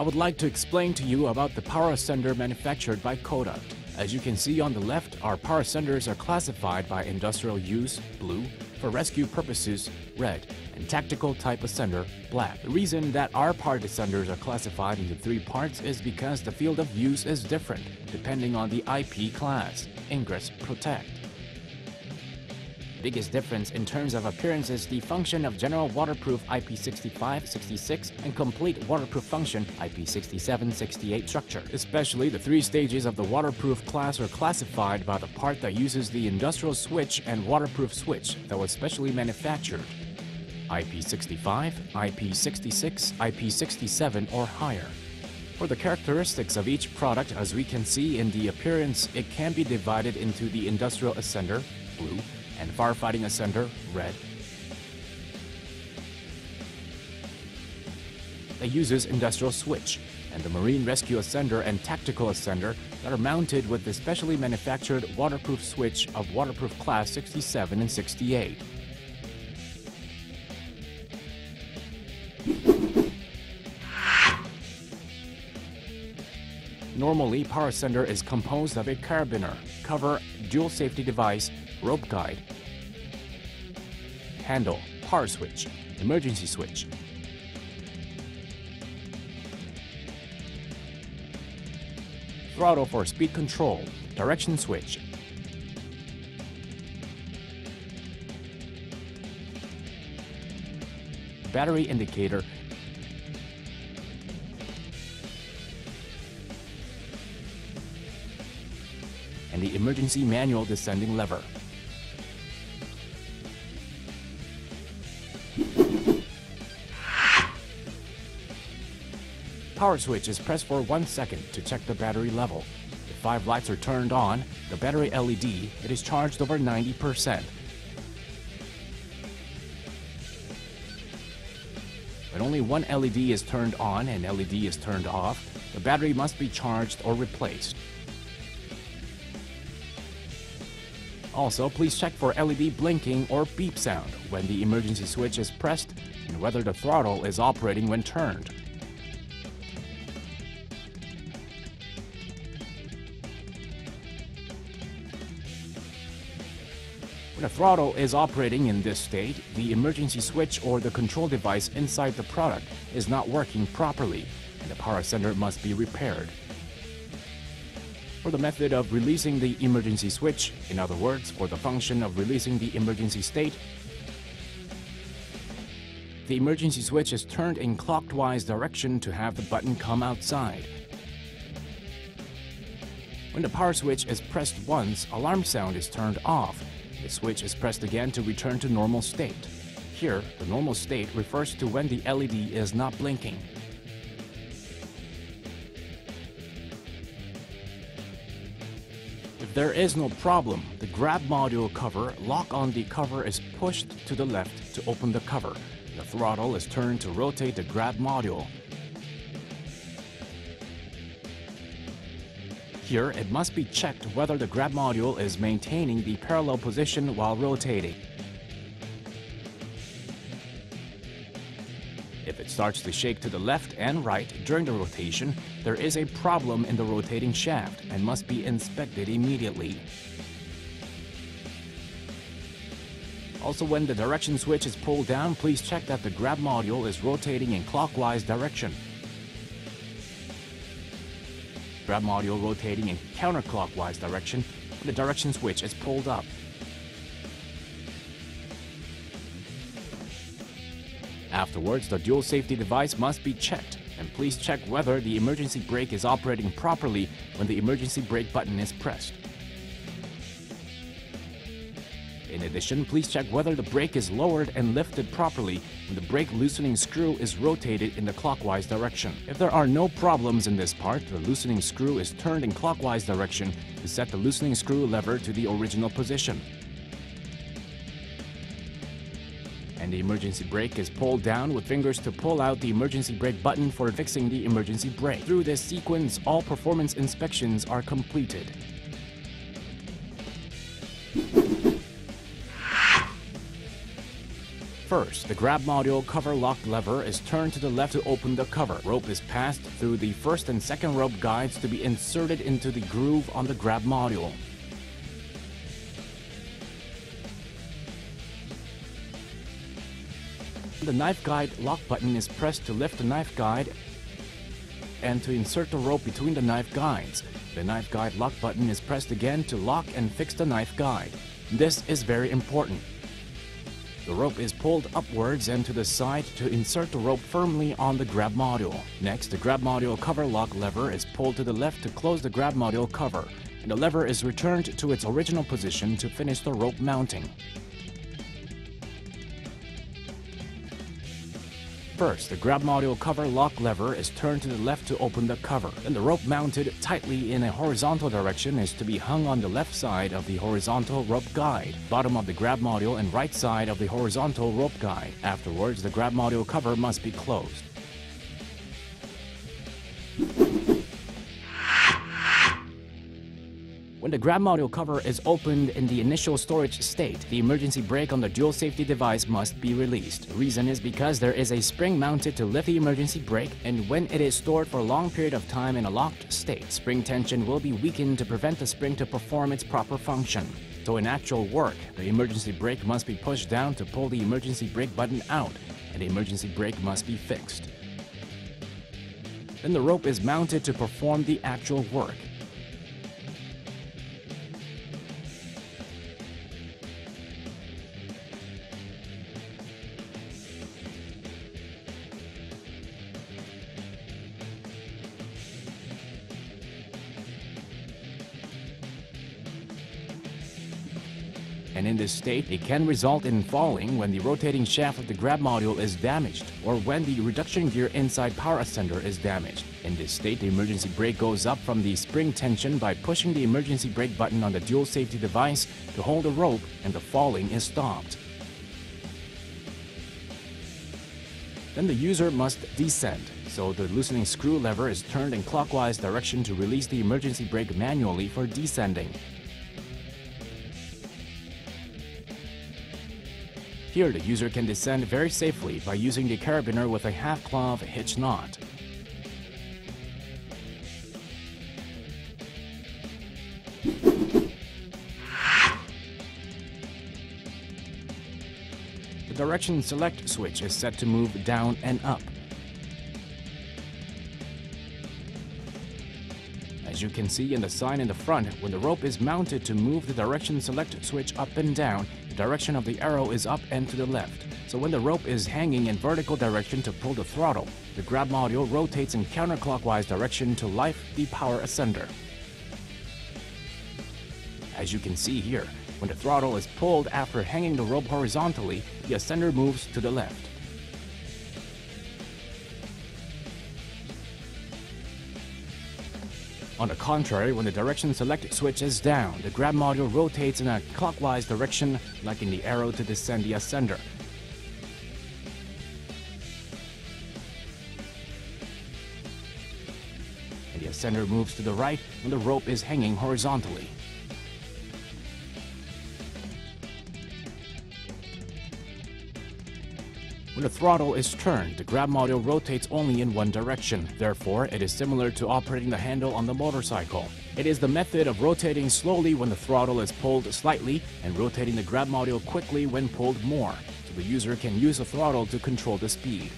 I would like to explain to you about the power ascender manufactured by Koduct. As you can see on the left, our power ascenders are classified by industrial use, blue, for rescue purposes, red, and tactical type ascender, black. The reason that our part ascenders are classified into three parts is because the field of use is different depending on the IP class, ingress, protect biggest difference in terms of appearance is the function of general waterproof IP65, 66, and complete waterproof function IP67, 68 structure. Especially the three stages of the waterproof class are classified by the part that uses the industrial switch and waterproof switch that was specially manufactured. IP65, IP66, IP67 or higher. For the characteristics of each product, as we can see in the appearance, it can be divided into the industrial ascender, blue, and Firefighting Ascender, red. That uses Industrial Switch, and the Marine Rescue Ascender and Tactical Ascender that are mounted with the specially manufactured waterproof switch of waterproof class 67 and 68. Normally, Power Ascender is composed of a carabiner, cover, dual safety device, rope guide, handle, power switch, emergency switch. Throttle for speed control, direction switch. Battery indicator and the emergency manual descending lever. Power switch is pressed for one second to check the battery level. If five lights are turned on, the battery LED, it is charged over 90%. When only one LED is turned on and LED is turned off, the battery must be charged or replaced. Also, please check for LED blinking or beep sound when the emergency switch is pressed and whether the throttle is operating when turned. When the throttle is operating in this state, the emergency switch or the control device inside the product is not working properly and the power ascender must be repaired for the method of releasing the emergency switch, in other words, for the function of releasing the emergency state, the emergency switch is turned in clockwise direction to have the button come outside. When the power switch is pressed once, alarm sound is turned off. The switch is pressed again to return to normal state. Here, the normal state refers to when the LED is not blinking. If there is no problem, the grab module cover lock on the cover is pushed to the left to open the cover. The throttle is turned to rotate the grab module. Here, it must be checked whether the grab module is maintaining the parallel position while rotating. If it starts to shake to the left and right during the rotation, there is a problem in the rotating shaft and must be inspected immediately. Also, when the direction switch is pulled down, please check that the grab module is rotating in clockwise direction. Grab module rotating in counterclockwise direction when the direction switch is pulled up. Afterwards, the dual safety device must be checked, and please check whether the emergency brake is operating properly when the emergency brake button is pressed. In addition, please check whether the brake is lowered and lifted properly when the brake loosening screw is rotated in the clockwise direction. If there are no problems in this part, the loosening screw is turned in clockwise direction to set the loosening screw lever to the original position. and the emergency brake is pulled down with fingers to pull out the emergency brake button for fixing the emergency brake. Through this sequence, all performance inspections are completed. First, the grab module cover lock lever is turned to the left to open the cover. Rope is passed through the first and second rope guides to be inserted into the groove on the grab module. The knife guide lock button is pressed to lift the knife guide and to insert the rope between the knife guides. The knife guide lock button is pressed again to lock and fix the knife guide. This is very important. The rope is pulled upwards and to the side to insert the rope firmly on the grab module. Next, the grab module cover lock lever is pulled to the left to close the grab module cover, and the lever is returned to its original position to finish the rope mounting. First, the grab module cover lock lever is turned to the left to open the cover. Then the rope mounted tightly in a horizontal direction is to be hung on the left side of the horizontal rope guide, bottom of the grab module and right side of the horizontal rope guide. Afterwards, the grab module cover must be closed. When the grab module cover is opened in the initial storage state, the emergency brake on the dual safety device must be released. The reason is because there is a spring mounted to lift the emergency brake, and when it is stored for a long period of time in a locked state, spring tension will be weakened to prevent the spring to perform its proper function. So in actual work, the emergency brake must be pushed down to pull the emergency brake button out, and the emergency brake must be fixed. Then the rope is mounted to perform the actual work. And in this state, it can result in falling when the rotating shaft of the grab module is damaged, or when the reduction gear inside power ascender is damaged. In this state, the emergency brake goes up from the spring tension by pushing the emergency brake button on the dual safety device to hold the rope, and the falling is stopped. Then the user must descend, so the loosening screw lever is turned in clockwise direction to release the emergency brake manually for descending. Here, the user can descend very safely by using the carabiner with a half-clove hitch knot. The direction select switch is set to move down and up. As you can see in the sign in the front, when the rope is mounted to move the direction select switch up and down, direction of the arrow is up and to the left. So when the rope is hanging in vertical direction to pull the throttle, the grab module rotates in counterclockwise direction to life the power ascender. As you can see here, when the throttle is pulled after hanging the rope horizontally, the ascender moves to the left. On the contrary, when the direction select switch is down, the grab module rotates in a clockwise direction, like in the arrow to descend the ascender. And the ascender moves to the right when the rope is hanging horizontally. When the throttle is turned, the grab module rotates only in one direction. Therefore, it is similar to operating the handle on the motorcycle. It is the method of rotating slowly when the throttle is pulled slightly and rotating the grab module quickly when pulled more, so the user can use the throttle to control the speed.